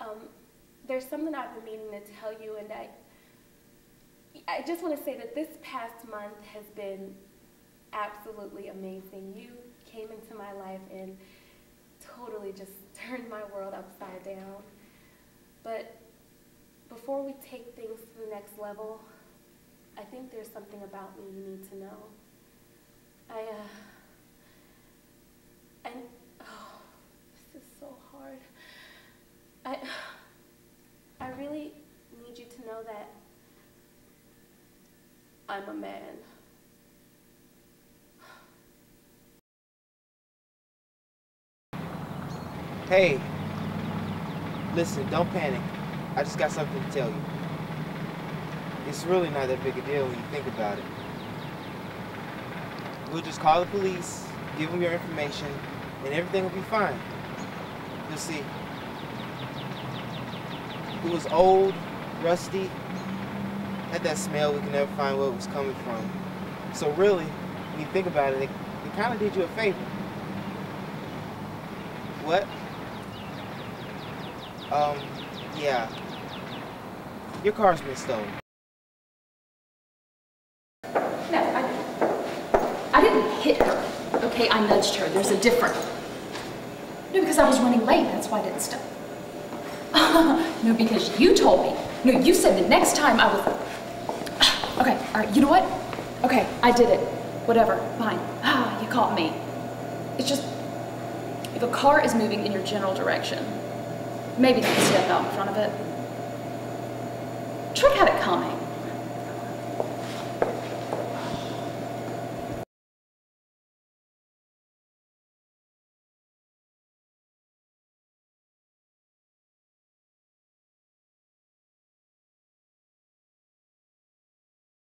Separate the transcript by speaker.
Speaker 1: Um, there's something I've been meaning to tell you, and I, I just want to say that this past month has been absolutely amazing. You came into my life and totally just turned my world upside down. But before we take things to the next level, I think there's something about me you need to know. I, uh, I, oh, this is so hard. I, I really need you to know that I'm a man.
Speaker 2: Hey, listen, don't panic. I just got something to tell you. It's really not that big a deal when you think about it. We'll just call the police, give them your information, and everything will be fine. You'll see. It was old, rusty, had that smell we could never find where it was coming from. So really, when you think about it, it, it kind of did you a favor. What? Um, yeah. Your car's been stolen.
Speaker 3: No, I, I didn't hit her. Okay, I nudged her. There's a difference. No, because I was running late. That's why I didn't stop. no, because you told me. No, you said the next time I was... okay, all right, you know what? Okay, I did it. Whatever, fine. Ah, you caught me. It's just, if a car is moving in your general direction, maybe don't step out in front of it. Try had it coming.